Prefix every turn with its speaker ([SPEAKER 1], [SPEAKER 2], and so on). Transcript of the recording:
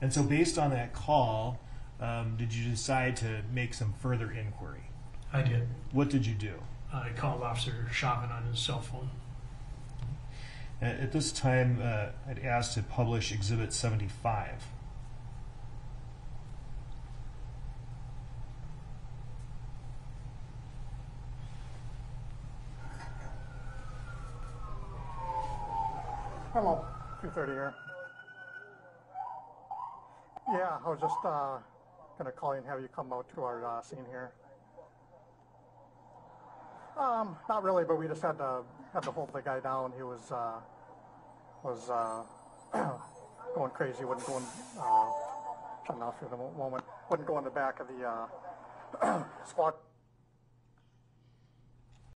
[SPEAKER 1] And so, based on that call, um, did you decide to make some further inquiry?
[SPEAKER 2] I did.
[SPEAKER 1] What did you do?
[SPEAKER 2] I called Officer Chauvin on his cell phone.
[SPEAKER 1] At, at this time, uh, I'd asked to publish Exhibit 75.
[SPEAKER 3] Hello, 230 here. Yeah, I was just uh, gonna call you and have you come out to our uh, scene here. Um, not really, but we just had to had to hold the guy down. He was uh, was uh, going crazy. wouldn't go in. Uh, shutting off for the moment. Wouldn't go in the back of the uh, squad